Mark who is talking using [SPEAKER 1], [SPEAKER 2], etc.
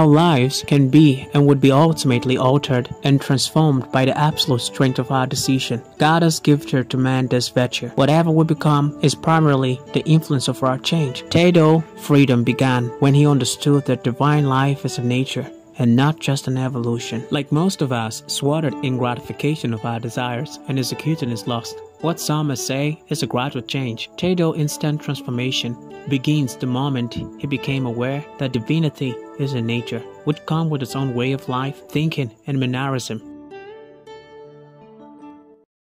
[SPEAKER 1] Our lives can be and would be ultimately altered and transformed by the absolute strength of our decision. God has gifted to man this virtue. Whatever we become is primarily the influence of our change. Theodore freedom began when he understood that divine life is a nature and not just an evolution. Like most of us, swatted in gratification of our desires and executing is lost. What some may say is a gradual change. Theodore's instant transformation begins the moment he became aware that divinity is in nature, which comes with its own way of life, thinking, and mannerism.